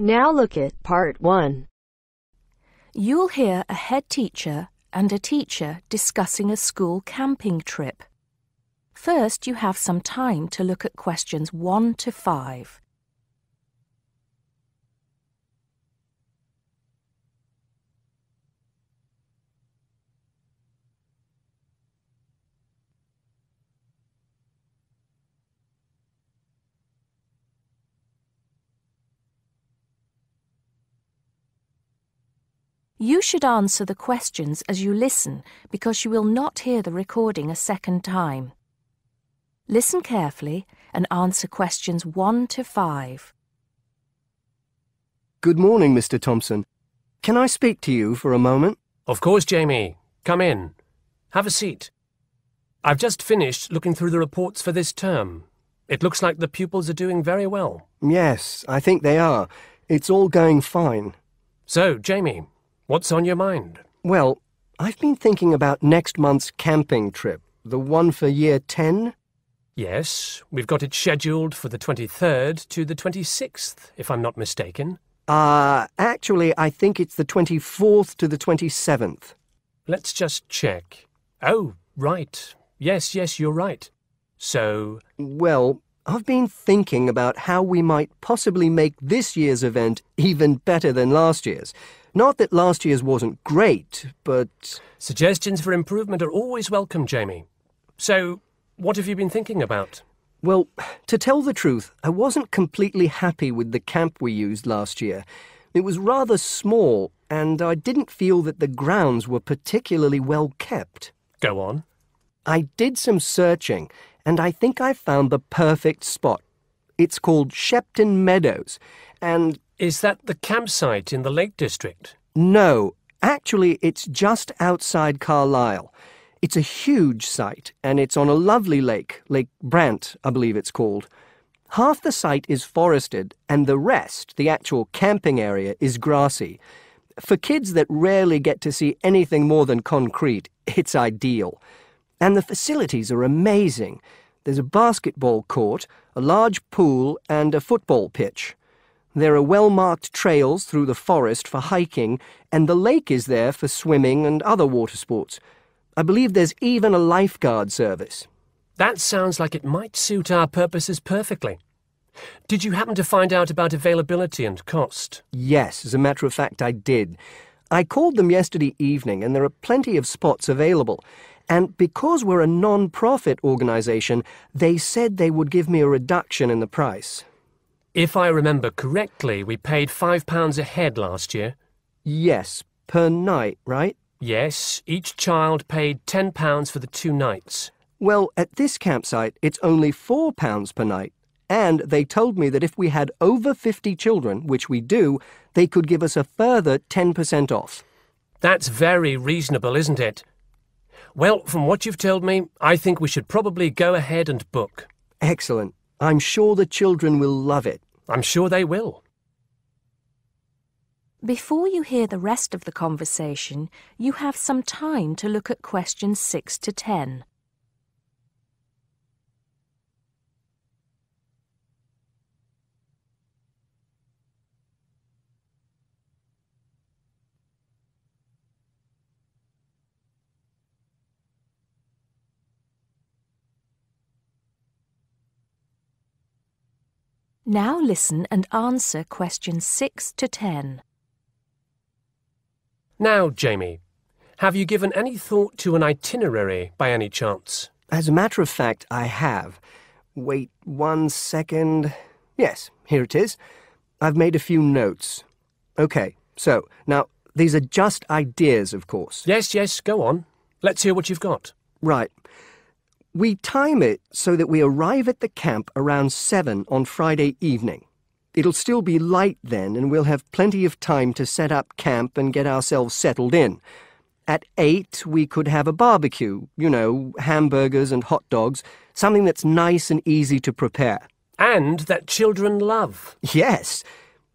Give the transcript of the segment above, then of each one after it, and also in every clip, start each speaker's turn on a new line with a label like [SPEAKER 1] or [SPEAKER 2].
[SPEAKER 1] Now look at Part 1.
[SPEAKER 2] You'll hear a head teacher and a teacher discussing a school camping trip. First, you have some time to look at questions 1 to 5. You should answer the questions as you listen because you will not hear the recording a second time. Listen carefully and answer questions 1 to 5.
[SPEAKER 3] Good morning, Mr. Thompson. Can I speak to you for a moment?
[SPEAKER 4] Of course, Jamie. Come in. Have a seat. I've just finished looking through the reports for this term. It looks like the pupils are doing very well.
[SPEAKER 3] Yes, I think they are. It's all going fine.
[SPEAKER 4] So, Jamie, what's on your mind?
[SPEAKER 3] Well, I've been thinking about next month's camping trip, the one for year 10.
[SPEAKER 4] Yes, we've got it scheduled for the 23rd to the 26th, if I'm not mistaken.
[SPEAKER 3] Uh, actually, I think it's the 24th to the 27th.
[SPEAKER 4] Let's just check. Oh, right. Yes, yes, you're right. So,
[SPEAKER 3] Well, I've been thinking about how we might possibly make this year's event even better than last year's. Not that last year's wasn't great, but
[SPEAKER 4] suggestions for improvement are always welcome, Jamie. So, what have you been thinking about?
[SPEAKER 3] Well, to tell the truth, I wasn't completely happy with the camp we used last year. It was rather small, and I didn't feel that the grounds were particularly well kept.
[SPEAKER 4] Go on.
[SPEAKER 3] I did some searching, and I think I found the perfect spot. It's called Shepton Meadows, and
[SPEAKER 4] Is that the campsite in the Lake District?
[SPEAKER 3] no, actually, it's just outside Carlisle. It's a huge site, and it's on a lovely lake, Lake Brant, I believe it's called. Half the site is forested, and the rest, the actual camping area, is grassy. For kids that rarely get to see anything more than concrete, it's ideal. And the facilities are amazing. There's a basketball court, a large pool, and a football pitch. There are well marked trails through the forest for hiking, and the lake is there for swimming and other water sports. I believe there's even a lifeguard service.
[SPEAKER 4] That sounds like it might suit our purposes perfectly. Did you happen to find out about availability and cost?
[SPEAKER 3] Yes, as a matter of fact, I did. I called them yesterday evening, and there are plenty of spots available. And because we're a non profit organisation, they said they would give me a reduction in the price.
[SPEAKER 4] If I remember correctly, we paid £5 a head last year.
[SPEAKER 3] Yes, per night, right?
[SPEAKER 4] Yes, each child paid £10 for the two nights.
[SPEAKER 3] Well, at this campsite, it's only £4 per night. And they told me that if we had over 50 children, which we do, they could give us a further 10% off.
[SPEAKER 4] That's very reasonable, isn't it? Well, from what you've told me, I think we should probably go ahead and book.
[SPEAKER 3] Excellent. I'm sure the children will love it.
[SPEAKER 4] I'm sure they will.
[SPEAKER 2] Before you hear the rest of the conversation, you have some time to look at questions 6 to 10. Now listen and answer questions 6 to 10.
[SPEAKER 4] Now, Jamie, have you given any thought to an itinerary by any chance?
[SPEAKER 3] As a matter of fact, I have. Wait one second. Yes, here it is. I've made a few notes. Okay, so, now, these are just ideas, of course.
[SPEAKER 4] Yes, yes, go on. Let's hear what you've got.
[SPEAKER 3] Right. We time it so that we arrive at the camp around 7 on Friday evening. It'll still be light then, and we'll have plenty of time to set up camp and get ourselves settled in. At 8, we could have a barbecue, you know, hamburgers and hot dogs, something that's nice and easy to prepare.
[SPEAKER 4] And that children love.
[SPEAKER 3] Yes.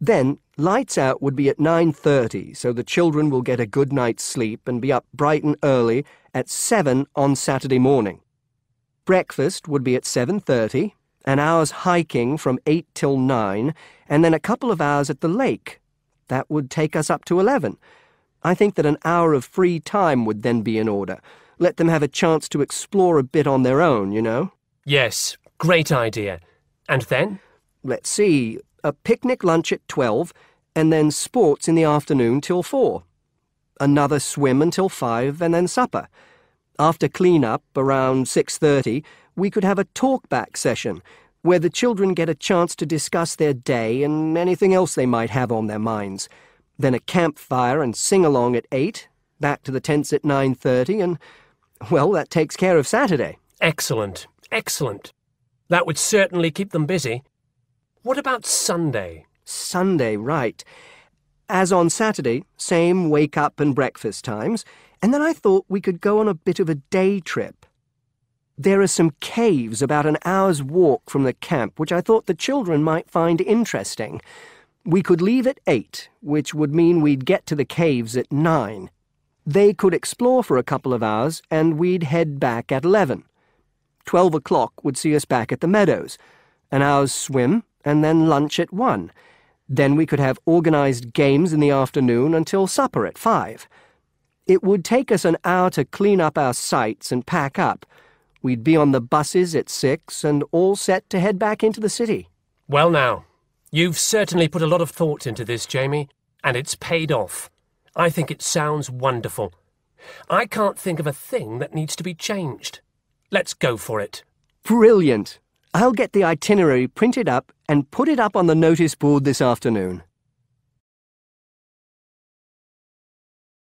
[SPEAKER 3] Then lights out would be at 9:30 so the children will get a good night's sleep and be up bright and early at 7 on Saturday morning. Breakfast would be at 7:30 an hour's hiking from 8 till 9, and then a couple of hours at the lake. That would take us up to 11. I think that an hour of free time would then be in order. Let them have a chance to explore a bit on their own, you know?
[SPEAKER 4] Yes, great idea. And then?
[SPEAKER 3] Let's see, a picnic lunch at 12, and then sports in the afternoon till 4. Another swim until 5, and then supper. After clean-up, around 6.30, we could have a talk-back session where the children get a chance to discuss their day and anything else they might have on their minds. Then a campfire and sing-along at 8, back to the tents at 9.30, and, well, that takes care of Saturday.
[SPEAKER 4] Excellent, excellent. That would certainly keep them busy. What about Sunday?
[SPEAKER 3] Sunday, right. As on Saturday, same wake up and breakfast times, and then I thought we could go on a bit of a day trip. There are some caves about an hour's walk from the camp which I thought the children might find interesting. We could leave at eight, which would mean we'd get to the caves at nine. They could explore for a couple of hours, and we'd head back at eleven. Twelve o'clock would see us back at the meadows. An hour's swim, and then lunch at one. Then we could have organised games in the afternoon until supper at five. It would take us an hour to clean up our sites and pack up. We'd be on the buses at six and all set to head back into the city.
[SPEAKER 4] Well, now, you've certainly put a lot of thought into this, Jamie, and it's paid off. I think it sounds wonderful. I can't think of a thing that needs to be changed. Let's go for it.
[SPEAKER 3] Brilliant! I'll get the itinerary printed up and put it up on the notice board this afternoon.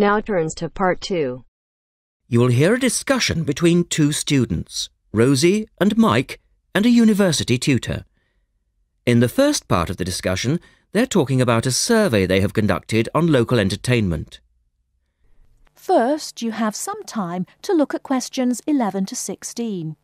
[SPEAKER 1] Now turns to part two.
[SPEAKER 5] You will hear a discussion between two students, Rosie and Mike, and a university tutor. In the first part of the discussion, they're talking about a survey they have conducted on local entertainment.
[SPEAKER 2] First, you have some time to look at questions 11 to 16.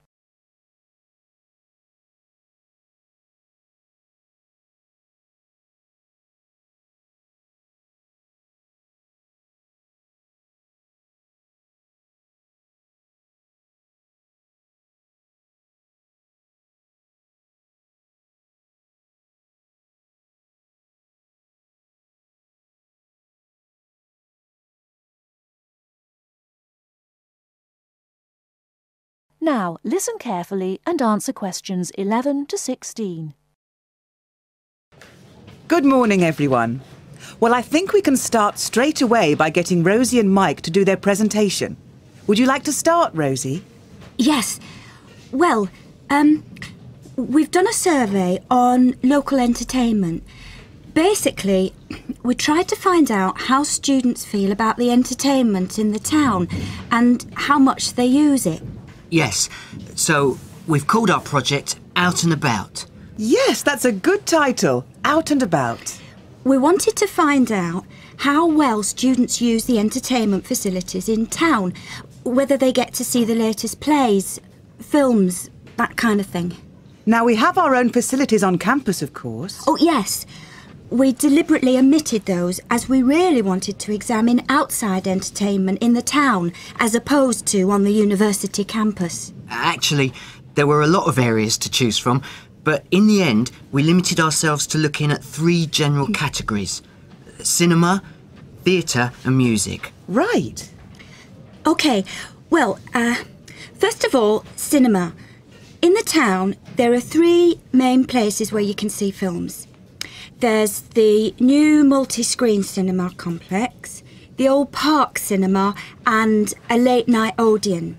[SPEAKER 2] Now, listen carefully and answer questions 11 to 16.
[SPEAKER 6] Good morning, everyone. Well, I think we can start straight away by getting Rosie and Mike to do their presentation. Would you like to start, Rosie?
[SPEAKER 7] Yes. Well, um, we've done a survey on local entertainment. Basically, we tried to find out how students feel about the entertainment in the town and how much they use it.
[SPEAKER 8] Yes, so we've called our project Out and About.
[SPEAKER 6] Yes, that's a good title. Out and About.
[SPEAKER 7] We wanted to find out how well students use the entertainment facilities in town, whether they get to see the latest plays, films, that kind of thing.
[SPEAKER 6] Now, we have our own facilities on campus, of course.
[SPEAKER 7] Oh, yes. We deliberately omitted those as we really wanted to examine outside entertainment in the town as opposed to on the university campus.
[SPEAKER 8] Actually, there were a lot of areas to choose from, but in the end, we limited ourselves to looking at three general categories cinema, theatre, and music.
[SPEAKER 6] Right.
[SPEAKER 7] OK, well, uh, first of all, cinema. In the town, there are three main places where you can see films. There's the new multi screen cinema complex, the old park cinema, and a late night Odeon.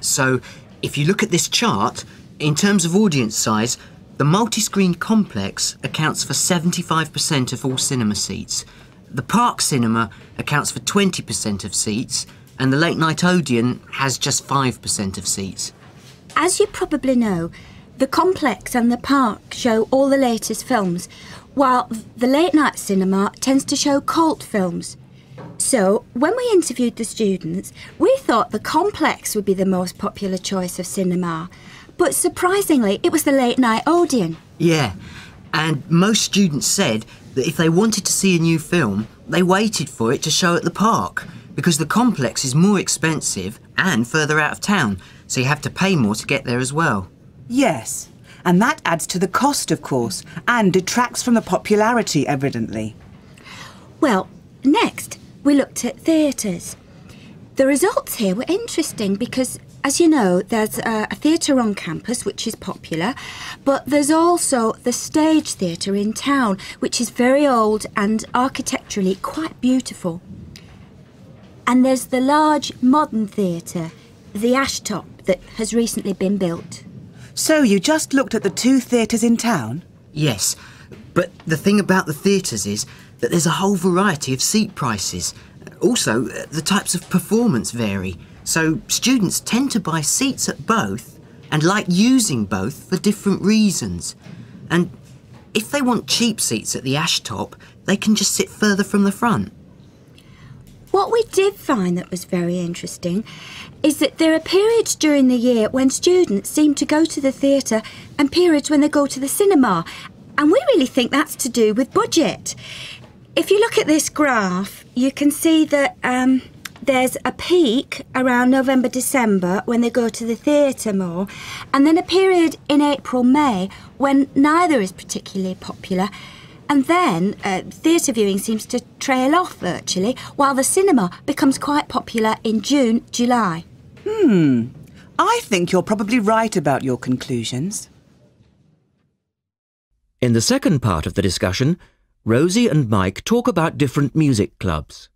[SPEAKER 8] So, if you look at this chart, in terms of audience size, the multi screen complex accounts for 75% of all cinema seats. The park cinema accounts for 20% of seats, and the late night Odeon has just 5% of seats.
[SPEAKER 7] as you probably know, the complex and the park show all the latest films, while the late night cinema tends to show cult films. So, when we interviewed the students, we thought the complex would be the most popular choice of cinema. But surprisingly, it was the late night Odeon.
[SPEAKER 8] Yeah, and most students said that if they wanted to see a new film, they waited for it to show at the park because the complex is more expensive and further out of town, so you have to pay more to get there as well.
[SPEAKER 6] Yes, and that adds to the cost, of course, and detracts from the popularity, evidently.
[SPEAKER 7] Well, next, we looked at theatres. The results here were interesting because, as you know, there's a, a theatre on campus which is popular, but there's also the stage theatre in town, which is very old and architecturally quite beautiful. And there's the large modern theatre, the Ashtop, that has recently been built.
[SPEAKER 6] So you just looked at the two theatres in town?
[SPEAKER 8] Yes, but the thing about the theatres is that there's a whole variety of seat prices. Also, the types of performance vary, so students tend to buy seats at both and like using both for different reasons. And if they want cheap seats at the Ashtop, they can just sit further from the front.
[SPEAKER 7] What we did find that was very interesting is that there are periods during the year when students seem to go to the theatre and periods when they go to the cinema. And we really think that's to do with budget. If you look at this graph, you can see that um, there's a peak around November, December when they go to the theatre more, and then a period in April, May when neither is particularly popular. And then uh, theatre viewing seems to trail off virtually, while the cinema becomes quite popular in June, July.
[SPEAKER 6] Hmm. I think you're probably right about your conclusions.
[SPEAKER 5] In the second part of the discussion, Rosie and Mike talk about different music clubs.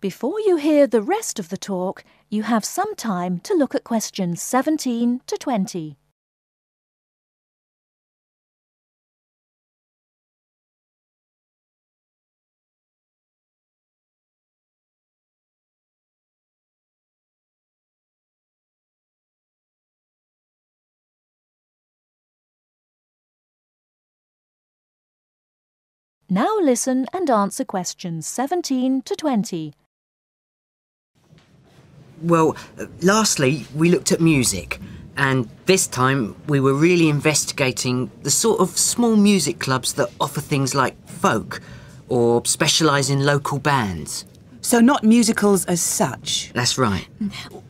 [SPEAKER 2] Before you hear the rest of the talk, you have some time to look at questions 17 to 20. Now listen and answer questions 17 to 20.
[SPEAKER 8] Well, lastly, we looked at music, and this time we were really investigating the sort of small music clubs that offer things like folk or specialise in local bands.
[SPEAKER 6] So, not musicals as such.
[SPEAKER 8] That's right. Mm.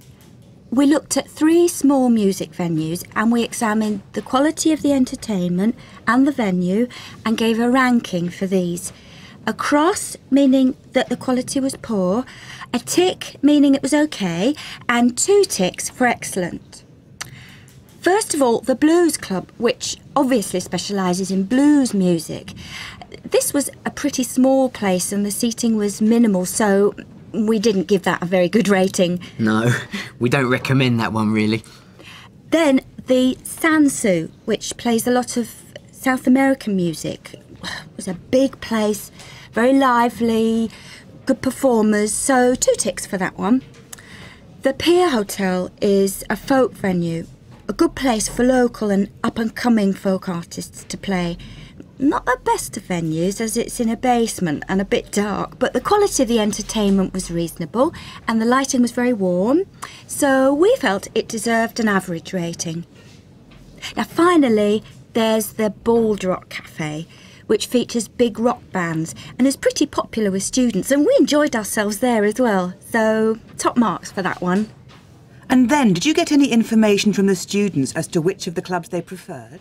[SPEAKER 7] We looked at three small music venues and we examined the quality of the entertainment and the venue and gave a ranking for these. A cross, meaning that the quality was poor, a tick, meaning it was okay, and two ticks for excellent. First of all, the Blues Club, which obviously specialises in blues music. This was a pretty small place and the seating was minimal, so we didn't give that a very good rating.
[SPEAKER 8] No, we don't recommend that one really.
[SPEAKER 7] Then the Sansu, which plays a lot of South American music, was a big place, very lively, good performers, so two ticks for that one. The Pier Hotel is a folk venue, a good place for local and up and coming folk artists to play. Not the best of venues as it's in a basement and a bit dark, but the quality of the entertainment was reasonable and the lighting was very warm, so we felt it deserved an average rating. Now, finally, there's the Bald Rock Cafe, which features big rock bands and is pretty popular with students, and we enjoyed ourselves there as well, so top marks for that one.
[SPEAKER 6] And then, did you get any information from the students as to which of the clubs they preferred?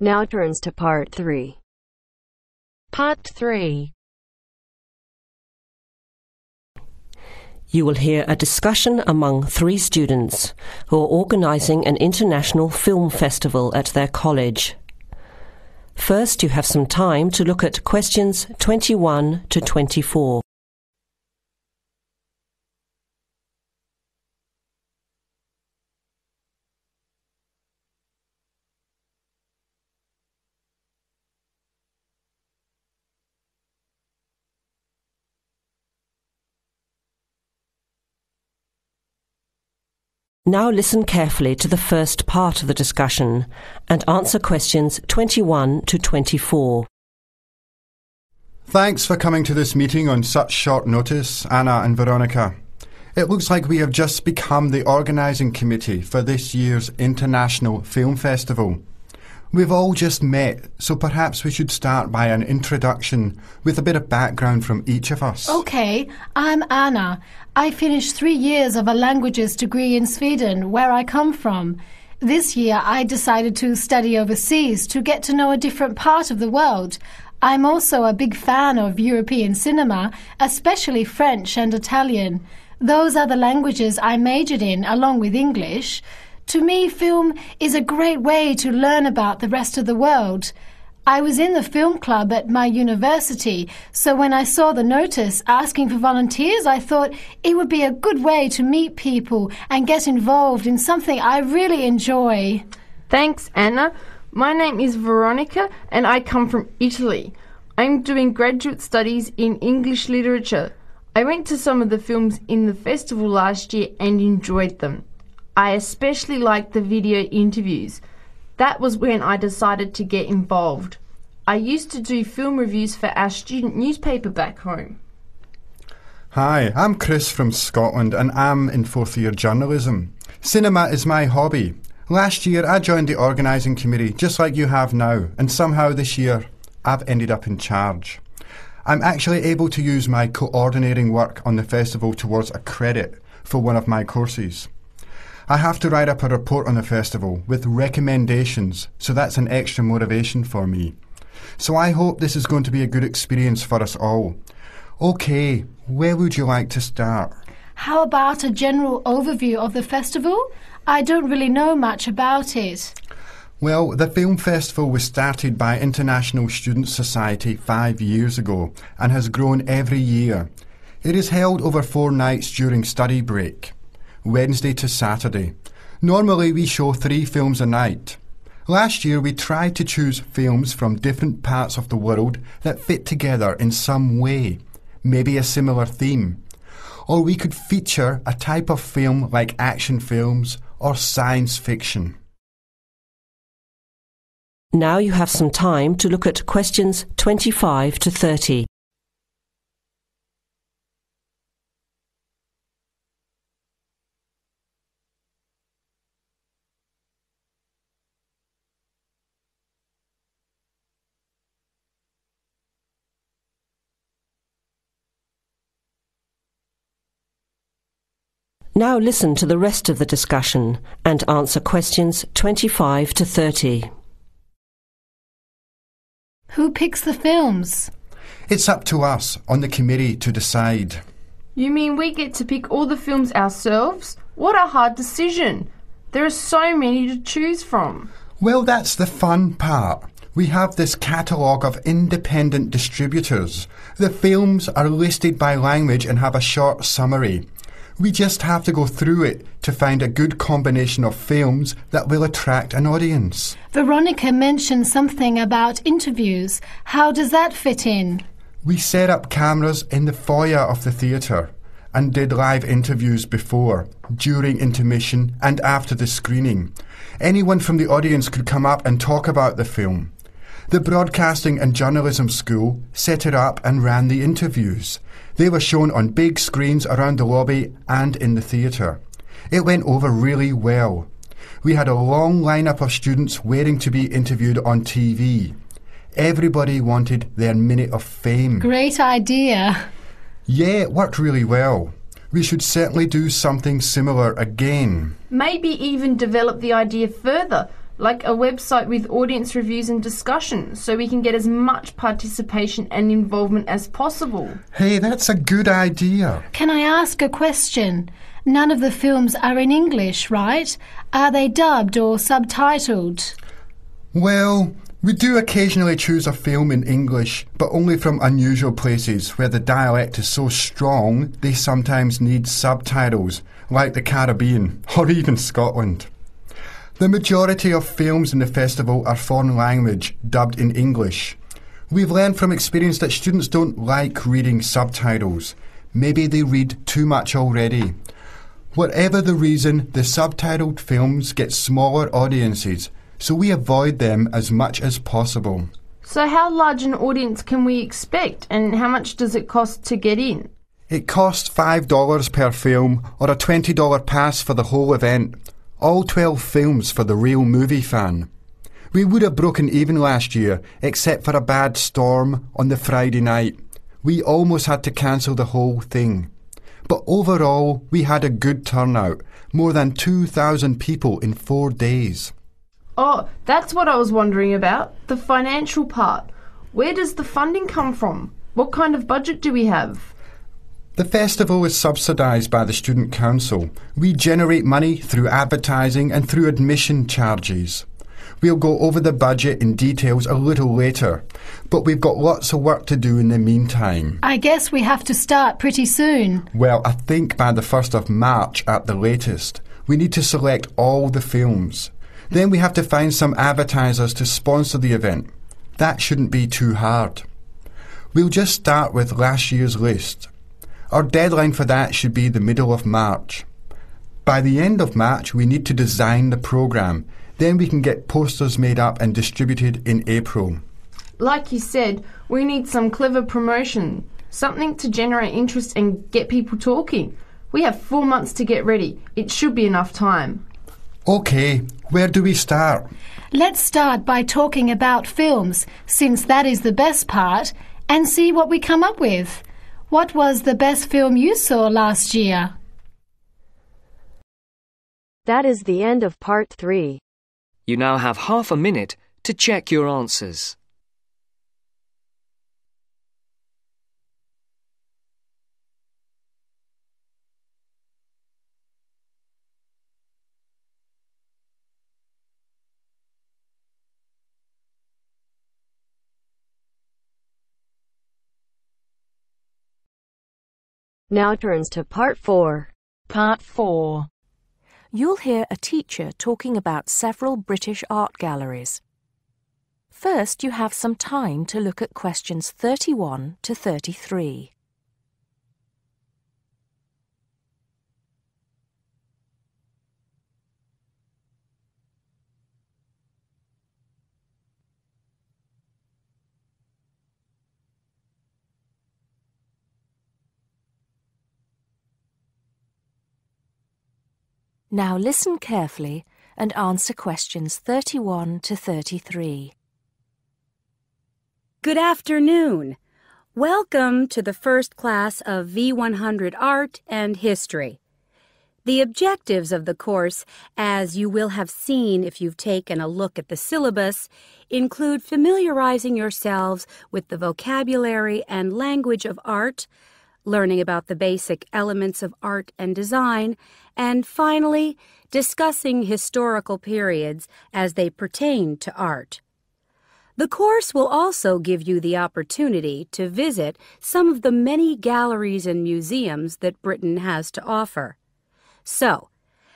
[SPEAKER 1] Now turns to part 3.
[SPEAKER 2] Part 3
[SPEAKER 9] You will hear a discussion among three students who are organising an international film festival at their college. First, you have some time to look at questions 21 to 24. Now listen carefully to the first part of the discussion and answer questions 21 to 24.
[SPEAKER 10] Thanks for coming to this meeting on such short notice, Anna and Veronica. It looks like we have just become the organising committee for this year's International Film Festival. We've all just met, so perhaps we should start by an introduction with a bit of background from each of us.
[SPEAKER 11] Okay, I'm Anna. I finished three years of a languages degree in Sweden, where I come from. This year I decided to study overseas to get to know a different part of the world. I'm also a big fan of European cinema, especially French and Italian. Those are the languages I majored in along with English. To me, film is a great way to learn about the rest of the world. I was in the film club at my university, so when I saw the notice asking for volunteers, I thought it would be a good way to meet people and get involved in something I really enjoy.
[SPEAKER 12] Thanks, Anna. My name is Veronica and I come from Italy. I'm doing graduate studies in English literature. I went to some of the films in the festival last year and enjoyed them. I especially liked the video interviews. That was when I decided to get involved. I used to do film reviews for our student newspaper back home.
[SPEAKER 10] Hi, I'm Chris from Scotland and I'm in fourth year journalism. Cinema is my hobby. Last year I joined the organising committee just like you have now, and somehow this year I've ended up in charge. I'm actually able to use my coordinating work on the festival towards a credit for one of my courses. I have to write up a report on the festival with recommendations, so that's an extra motivation for me. So I hope this is going to be a good experience for us all. Okay, where would you like to start?
[SPEAKER 11] How about a general overview of the festival? I don't really know much about it.
[SPEAKER 10] Well, the film festival was started by International Student Society five years ago and has grown every year. It is held over four nights during study break, Wednesday to Saturday. Normally, we show three films a night. Last year, we tried to choose films from different parts of the world that fit together in some way, maybe a similar theme. Or we could feature a type of film like action films or science fiction.
[SPEAKER 9] Now you have some time to look at questions 25 to 30. Now listen to the rest of the discussion and answer questions 25 to 30.
[SPEAKER 11] Who picks the films?
[SPEAKER 10] It's up to us on the committee to decide.
[SPEAKER 12] You mean we get to pick all the films ourselves? What a hard decision! There are so many to choose from.
[SPEAKER 10] Well, that's the fun part. We have this catalogue of independent distributors. The films are listed by language and have a short summary. We just have to go through it to find a good combination of films that will attract an audience.
[SPEAKER 11] Veronica mentioned something about interviews. How does that fit in?
[SPEAKER 10] We set up cameras in the foyer of the theatre and did live interviews before, during intermission, and after the screening. Anyone from the audience could come up and talk about the film. The Broadcasting and Journalism School set it up and ran the interviews. They were shown on big screens around the lobby and in the theatre. It went over really well. We had a long lineup of students waiting to be interviewed on TV. Everybody wanted their minute of fame.
[SPEAKER 11] Great idea.
[SPEAKER 10] Yeah, it worked really well. We should certainly do something similar again.
[SPEAKER 12] Maybe even develop the idea further. Like a website with audience reviews and discussion, so we can get as much participation and involvement as possible.
[SPEAKER 10] Hey, that's a good idea.
[SPEAKER 11] Can I ask a question? None of the films are in English, right? Are they dubbed or subtitled?
[SPEAKER 10] Well, we do occasionally choose a film in English, but only from unusual places where the dialect is so strong they sometimes need subtitles, like the Caribbean or even Scotland. The majority of films in the festival are foreign language, dubbed in English. We've learned from experience that students don't like reading subtitles. Maybe they read too much already. Whatever the reason, the subtitled films get smaller audiences, so we avoid them as much as possible.
[SPEAKER 12] So, how large an audience can we expect, and how much does it cost to get in?
[SPEAKER 10] It costs $5 per film or a $20 pass for the whole event. All 12 films for the real movie fan. We would have broken even last year, except for a bad storm on the Friday night. We almost had to cancel the whole thing. But overall, we had a good turnout. More than 2,000 people in four days.
[SPEAKER 12] Oh, that's what I was wondering about the financial part. Where does the funding come from? What kind of budget do we have?
[SPEAKER 10] The festival is subsidised by the Student Council. We generate money through advertising and through admission charges. We'll go over the budget in details a little later, but we've got lots of work to do in the meantime.
[SPEAKER 11] I guess we have to start pretty soon.
[SPEAKER 10] Well, I think by the 1st of March at the latest. We need to select all the films. Then we have to find some advertisers to sponsor the event. That shouldn't be too hard. We'll just start with last year's list. Our deadline for that should be the middle of March. By the end of March, we need to design the programme. Then we can get posters made up and distributed in April.
[SPEAKER 12] Like you said, we need some clever promotion, something to generate interest and get people talking. We have four months to get ready. It should be enough time.
[SPEAKER 10] OK, where do we start?
[SPEAKER 11] Let's start by talking about films, since that is the best part, and see what we come up with. What was the best film you saw last year?
[SPEAKER 1] That is the end of part three.
[SPEAKER 13] You now have half a minute to check your answers.
[SPEAKER 1] Now turns to part four.
[SPEAKER 2] Part 4. You'll hear a teacher talking about several British art galleries. First, you have some time to look at questions 31 to 33. Now listen carefully and answer questions 31 to 33.
[SPEAKER 14] Good afternoon. Welcome to the first class of V100 Art and History. The objectives of the course, as you will have seen if you've taken a look at the syllabus, include familiarizing yourselves with the vocabulary and language of art, learning about the basic elements of art and design, and finally, discussing historical periods as they pertain to art. The course will also give you the opportunity to visit some of the many galleries and museums that Britain has to offer. So,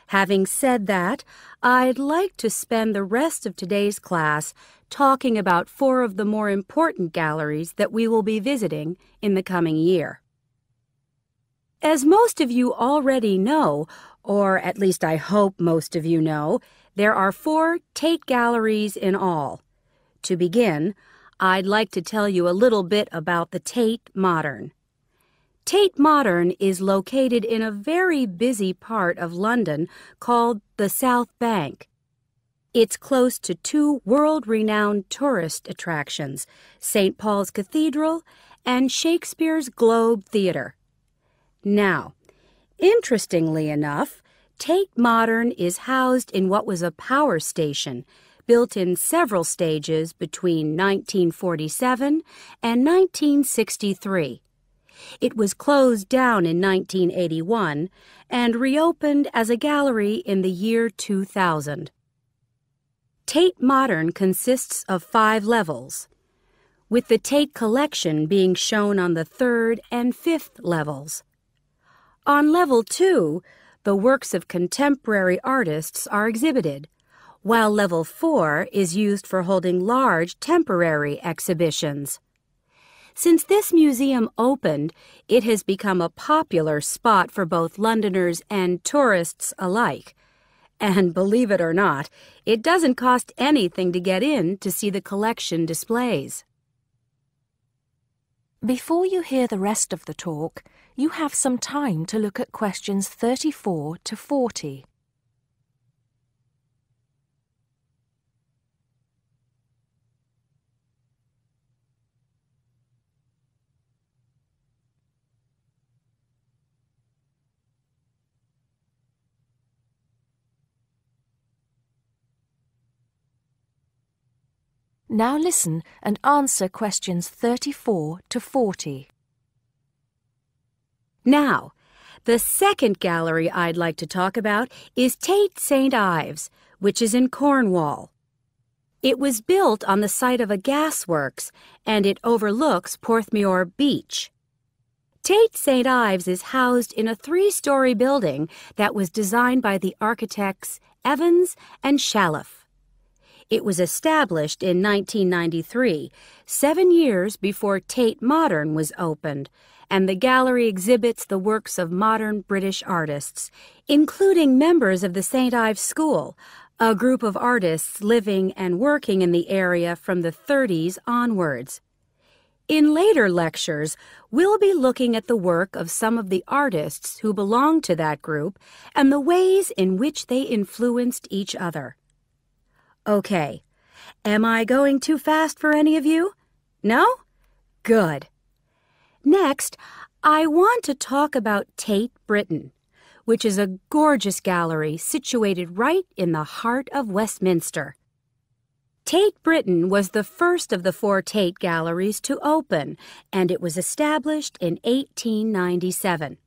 [SPEAKER 14] having said that, I'd like to spend the rest of today's class talking about four of the more important galleries that we will be visiting in the coming year. As most of you already know, or at least I hope most of you know, there are four Tate galleries in all. To begin, I'd like to tell you a little bit about the Tate Modern. Tate Modern is located in a very busy part of London called the South Bank. It's close to two world renowned tourist attractions St. Paul's Cathedral and Shakespeare's Globe Theatre. Now, interestingly enough, Tate Modern is housed in what was a power station built in several stages between 1947 and 1963. It was closed down in 1981 and reopened as a gallery in the year 2000. Tate Modern consists of five levels, with the Tate collection being shown on the third and fifth levels. On level two, the works of contemporary artists are exhibited, while level four is used for holding large temporary exhibitions. Since this museum opened, it has become a popular spot for both Londoners and tourists alike. And believe it or not, it doesn't cost anything to get in to see the collection displays.
[SPEAKER 2] Before you hear the rest of the talk, you have some time to look at questions 34 to 40. Now listen and answer questions 34 to 40.
[SPEAKER 14] Now, the second gallery I'd like to talk about is Tate St. Ives, which is in Cornwall. It was built on the site of a gasworks and it overlooks Porthmeor Beach. Tate St. Ives is housed in a three-story building that was designed by the architects Evans and Shalev. It was established in 1993, seven years before Tate Modern was opened, and the gallery exhibits the works of modern British artists, including members of the St. Ives School, a group of artists living and working in the area from the 30s onwards. In later lectures, we'll be looking at the work of some of the artists who belong to that group and the ways in which they influenced each other. Okay. Am I going too fast for any of you? No? Good. Next, I want to talk about Tate Britain, which is a gorgeous gallery situated right in the heart of Westminster. Tate Britain was the first of the four Tate galleries to open, and it was established in 1897.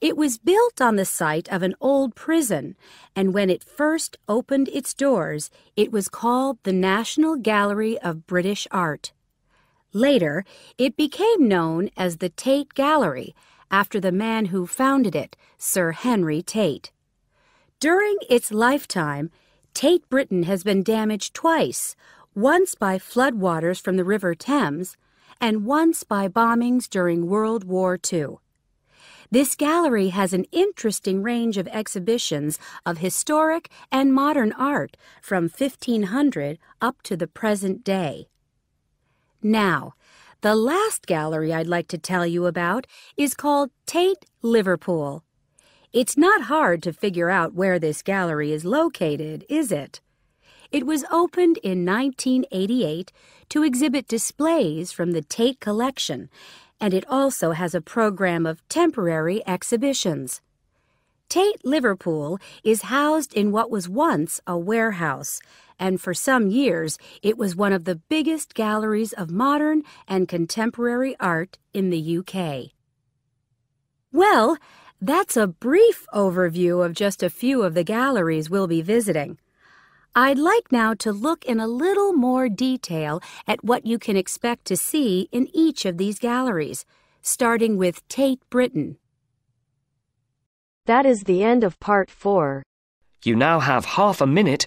[SPEAKER 14] It was built on the site of an old prison, and when it first opened its doors, it was called the National Gallery of British Art. Later, it became known as the Tate Gallery, after the man who founded it, Sir Henry Tate. During its lifetime, Tate Britain has been damaged twice, once by floodwaters from the River Thames, and once by bombings during World War II. This gallery has an interesting range of exhibitions of historic and modern art from 1500 up to the present day. Now, the last gallery I'd like to tell you about is called Tate Liverpool. It's not hard to figure out where this gallery is located, is it? It was opened in 1988 to exhibit displays from the Tate collection and it also has a program of temporary exhibitions. Tate Liverpool is housed in what was once a warehouse, and for some years it was one of the biggest galleries of modern and contemporary art in the UK. Well, that's a brief overview of just a few of the galleries we'll be visiting. I'd like now to look in a little more detail at what you can expect to see in each of these galleries, starting with Tate Britain.
[SPEAKER 1] That is the end of part four.
[SPEAKER 13] You now have half a minute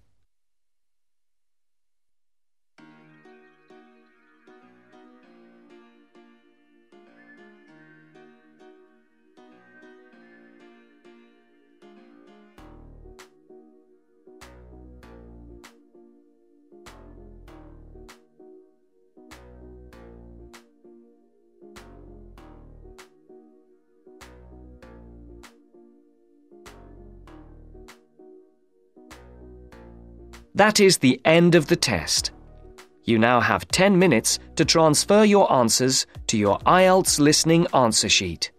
[SPEAKER 13] That is the end of the test. You now have 10 minutes to transfer your answers to your IELTS listening answer sheet.